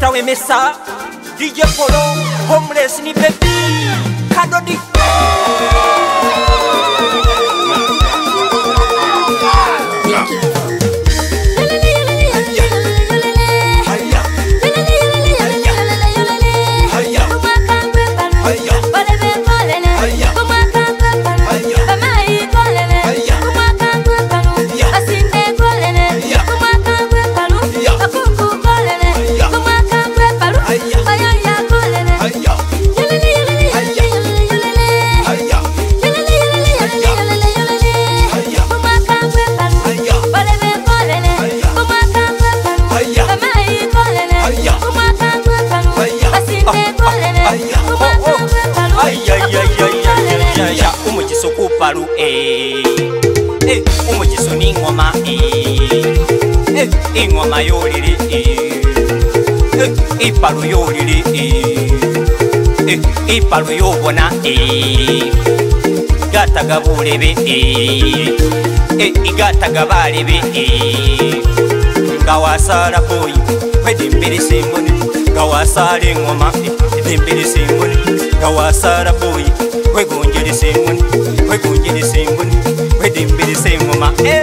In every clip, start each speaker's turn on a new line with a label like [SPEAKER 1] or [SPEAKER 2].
[SPEAKER 1] Dr. Wemesa, DJ Polo,
[SPEAKER 2] Homeless ni Baby, Kadodi.
[SPEAKER 1] Eh, eh, eh. umujiso ni ingoma ingoma yolili ipalu yolili ipalu yobona gataga bulebe igataga balebe gawasala koyi kwedimbilisimboni gawasala ingoma dimbilisimboni gawasala koyi kwegonjelisimboni kwekunye ni sengun kwedimbi ni sengoma hey.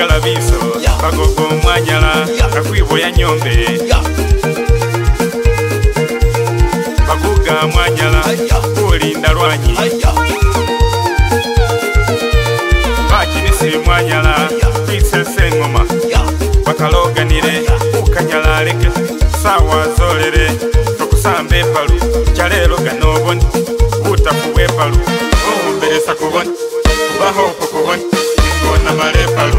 [SPEAKER 1] kala biso bakoko mwanyala akwiboya nyombe bakuga mwanyala kuolinda lwanyi bakinisi mwanyala kwisese ngoma bakaloganile ukanyala leke sawa zolele tokusamba epalu calelo gano boni butafu bwepalu ohumbelesa kuboni ubahopo kuboni mpona barepalu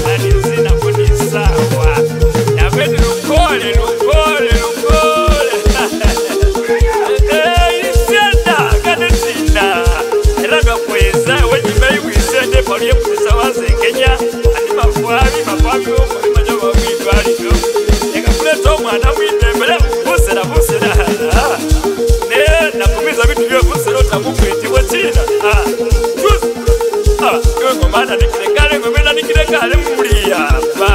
[SPEAKER 1] kirekale muliyamba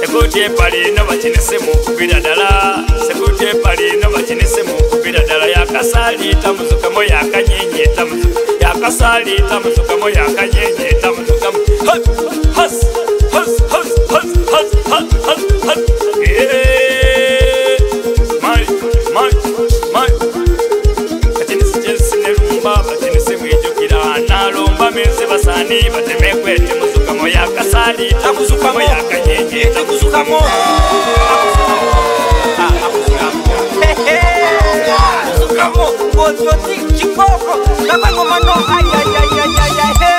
[SPEAKER 1] sekuti epalino bacinisimu kubira dala sekuti epalino bacinisimu kubira dala yakasalita muzukamo yakanyenyeta muzuka yakasalita muzukamo yakanyenyeta muzukamo mashini bateme kwete muzukamo ya kasali takuzukamo ya kanyenye takuzukamo
[SPEAKER 2] takuzukamo ngozoti ah, chikoko nakangomano ayayayayaya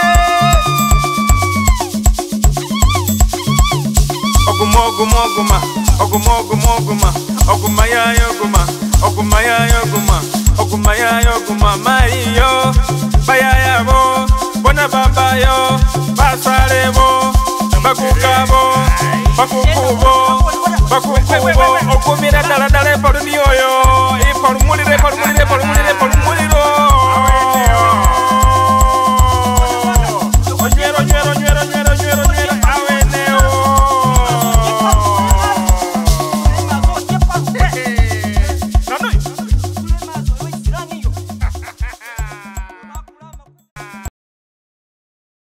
[SPEAKER 1] oguma oguma oguma oguma oguma oguma oguma yayo oguma oguma yayo oguma oguma yayo oguma mayo bayayabo bona bambayo basalebo bakukabo bakukubo bakukubo okumira daladala efalumiyoyo ifalumulire e efalumulire